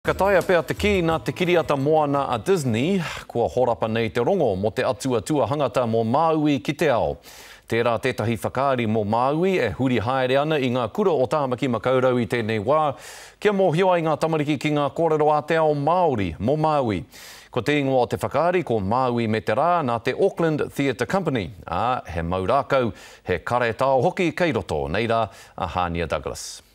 Ka taea pea te kī nā te kiriata moana a Disney, kua horapa nei te rongo mō te atua tuahangata mō Māui ki te ao. Tērā tētahi whakaari mō Māui e huri haere ana i ngā kura o Tāmaki Makaurau i tēnei wā, kia mōhio ai ngā tamariki ki ngā kōrero a te ao Māori mō Māui. Ko te ingoa o te whakaari ko Māui me te Rā nā te Auckland Theatre Company, ā, he mau rākau, he karetao hoki kei roto, nei rā a Hānia Douglas.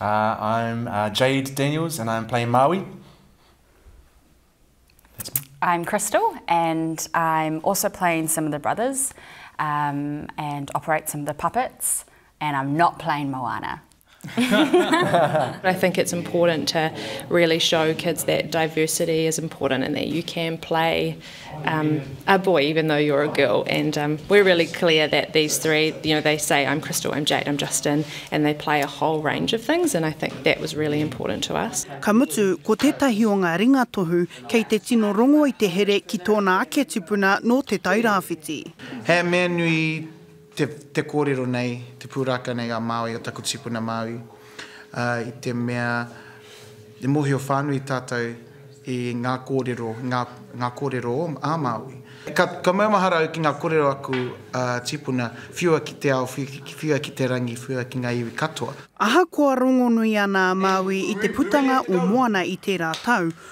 Uh, I'm uh, Jade Daniels and I'm playing Maui. That's me. I'm Crystal and I'm also playing some of the brothers um, and operate some of the puppets, and I'm not playing Moana. I think it's important to really show kids that diversity is important and that you can play a boy even though you're a girl and um, we're really clear that these three, you know, they say I'm Crystal, I'm Jade, I'm Justin and they play a whole range of things and I think that was really important to us. Ka mutu, ko tētahi o ngā ringatohu kei te tino rongo i te here ki tōna ake tipuna nō Te Tairāwhiti. He mea nui Te te kōrero nei, te pūrākau nei a Māui o taku tipuna Māui, ā, i te mea e mōhio whānui tātou i ngā kōrero, ngā, ngā kōrero o, ā Māui. Ka, ka maumahara au ki ngā kōrero aku, ā, tipuna, whiua ki te ao, whiu, whiua ki te rangi, whiua ki ngā iwi katoa. Ahakoa rongonui ana a Māui i te putanga o Moana i tērā tau,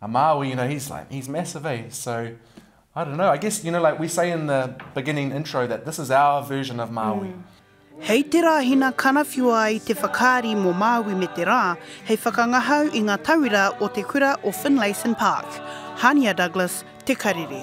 a Māui, you know, he's like, he's massive, eh? So, I don't know, I guess, you know, like we say in the beginning intro that this is our version of Māui. Mm. Hei te rāhina kanawhiua ai te whakaari mō Māui me te rā, hei whakangahau i ngā tauira o te kura o Finlayson Park. Hania Douglas, Te Karere.